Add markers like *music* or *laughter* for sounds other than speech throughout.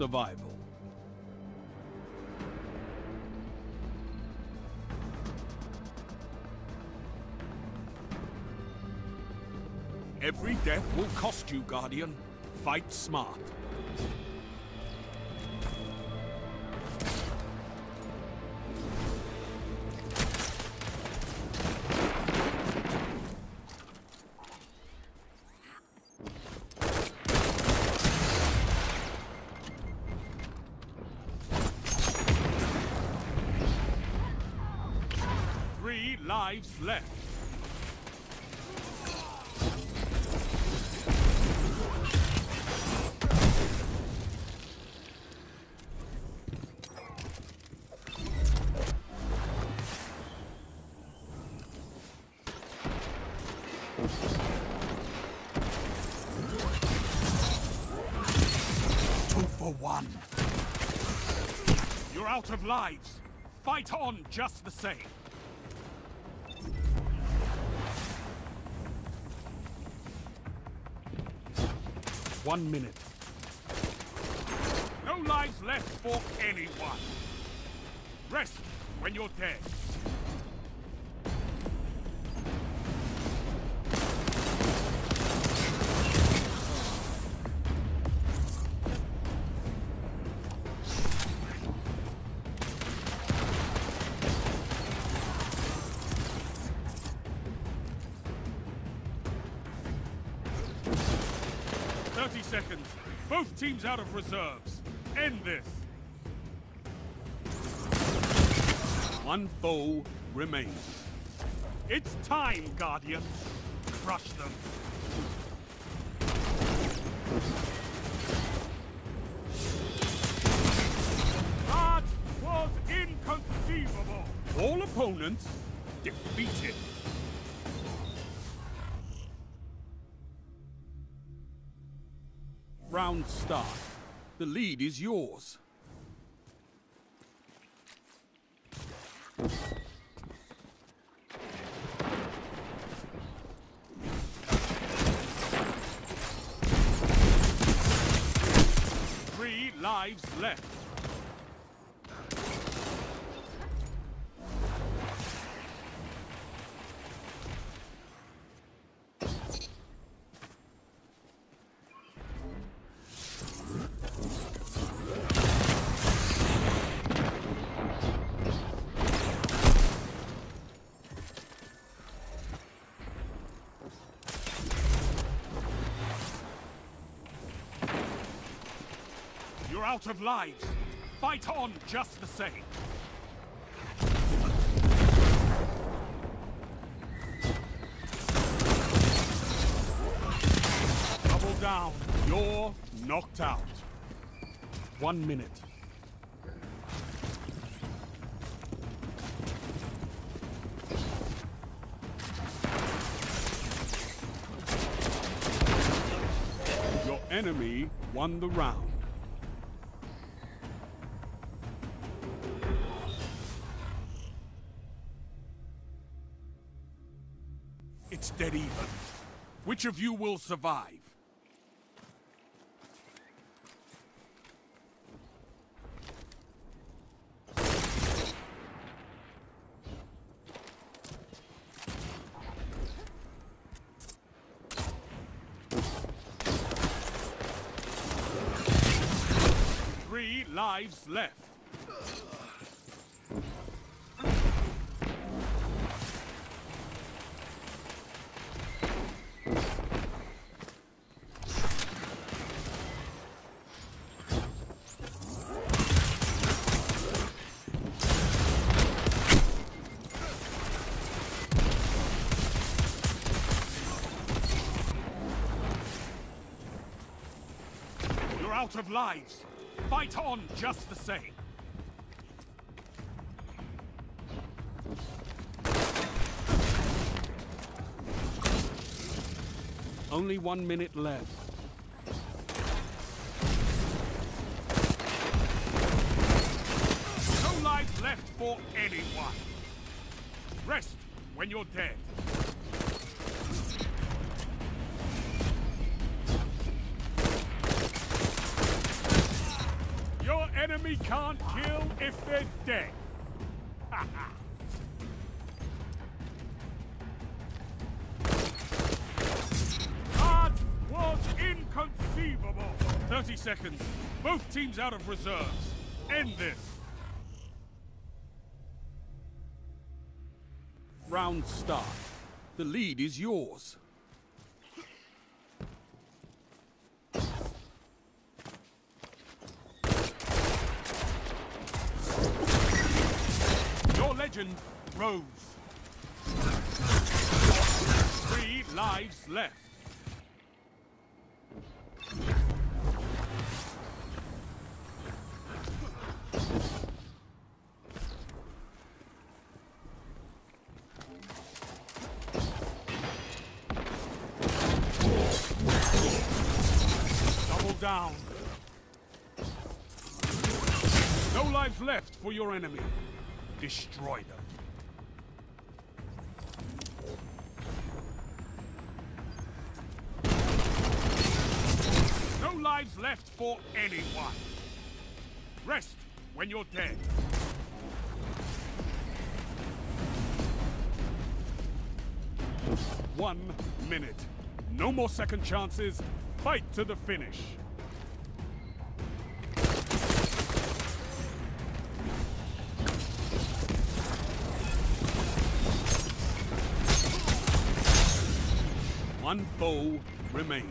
survival. Every death will cost you, Guardian. Fight smart. Lives left. Two for one. You're out of lives. Fight on just the same. One minute. No lives left for anyone. Rest when you're dead. Thirty seconds. Both teams out of reserves. End this. One foe remains. It's time, Guardians. Crush them. That was inconceivable. All opponents defeated. Round start. The lead is yours. Three lives left. Out of lives. Fight on just the same. Double down. You're knocked out. One minute. Your enemy won the round. It's dead even. Which of you will survive? Three lives left. Out of lives. Fight on just the same. Only one minute left. No lives left for anyone. Rest when you're dead. Enemy can't kill if they're dead. *laughs* that was inconceivable. 30 seconds. Both teams out of reserves. End this. Round start. The lead is yours. Your legend rose. Three lives left. Double down. No lives left for your enemy. Destroy them. No lives left for anyone. Rest when you're dead. One minute. No more second chances. Fight to the finish. One foe remains.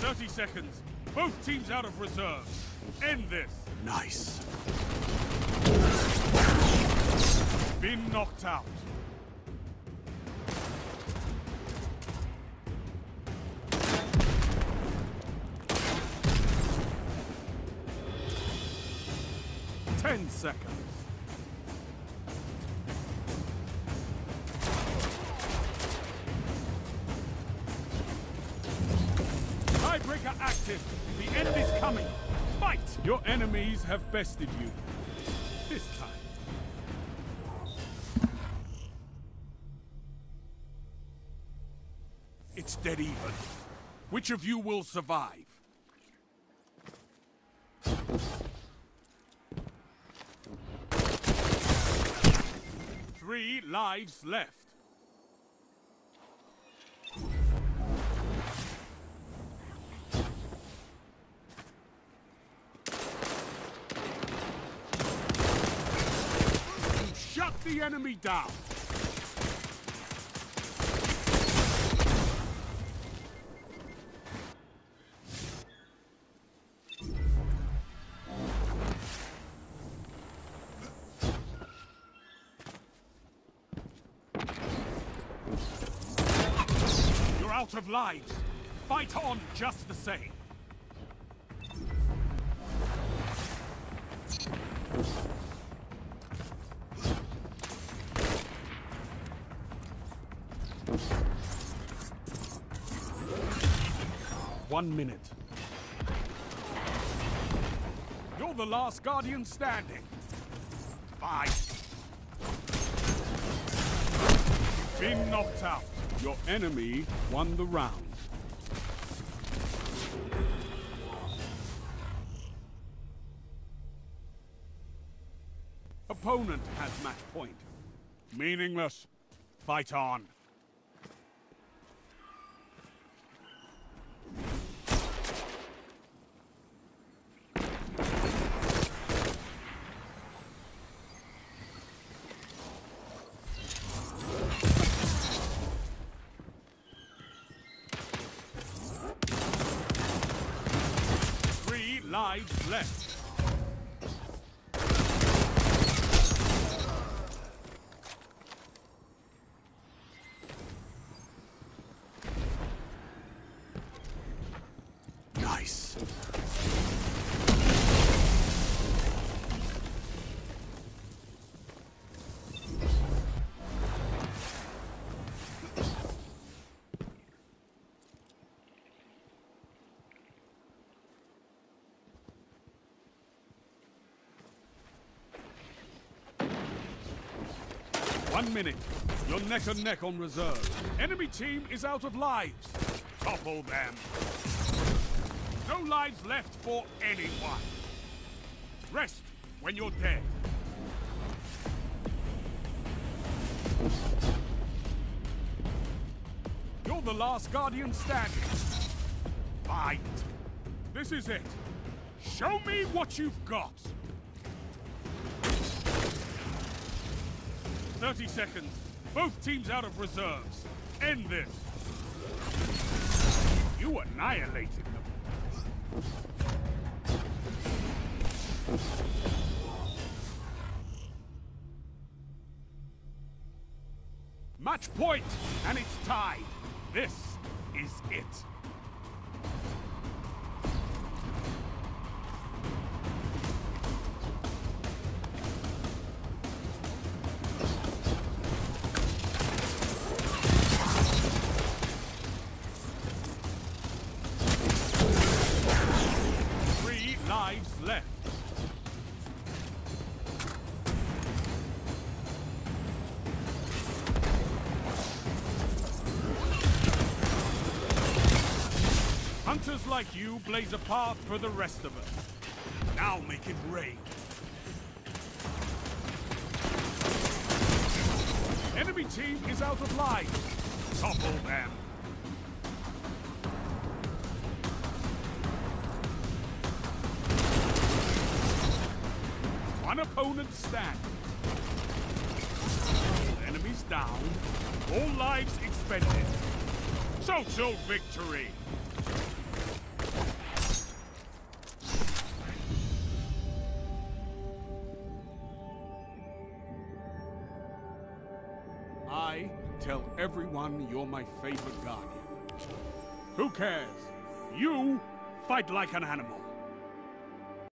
Thirty seconds. Both teams out of reserves. End this. Nice. Been knocked out. Ten seconds. Tiebreaker active. The end is coming. Fight! Your enemies have bested you. This time. It's dead even. Which of you will survive? Three lives left. Shut the enemy down. Out of lives. Fight on just the same. One minute. You're the last Guardian standing. Fight. Been knocked out. Your enemy won the round. Opponent has match point. Meaningless. Fight on. Three lives left. One minute. You're neck and neck on reserve. Enemy team is out of lives. Topple them. No lives left for anyone. Rest when you're dead. You're the last Guardian standing. Fight. This is it. Show me what you've got. 30 seconds. Both teams out of reserves. End this. You annihilated them. Match point, and it's tied. This is it. Like you blaze a path for the rest of us. Now make it rain. Enemy team is out of lives. Topple them. One opponent stand. Enemies down. All lives expended. So till victory. Everyone you're my favorite guardian. Who cares? You fight like an animal.